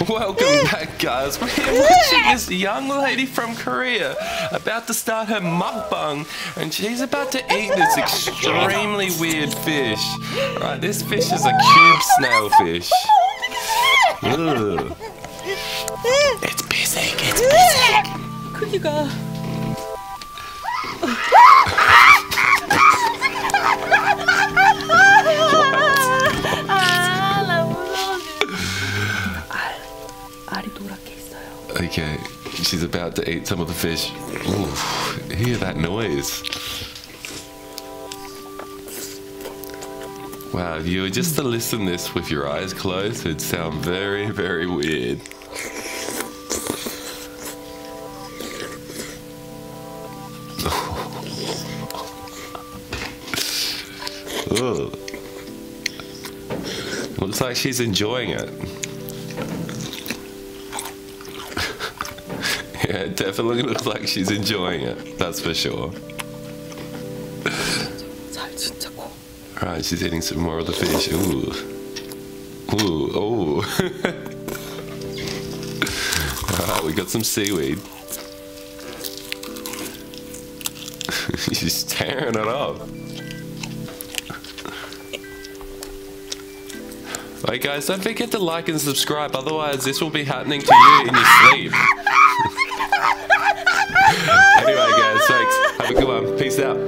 Welcome back, guys. We're here watching this young lady from Korea about to start her mukbang, and she's about to eat this extremely weird fish. Right, this fish is a cube snailfish. Ugh. It's basic. It's basic. Malika, she's about to eat some of the fish. Ooh, hear that noise. Wow, if you were just to listen this with your eyes closed, it'd sound very, very weird. Ooh. Looks like she's enjoying it. Yeah, it definitely looks like she's enjoying it. That's for sure. Alright, she's eating some more of the fish. Ooh. Ooh, oh. Alright, we got some seaweed. she's tearing it up. Alright guys, don't forget to like and subscribe, otherwise this will be happening to you in your sleep. good one. Peace out.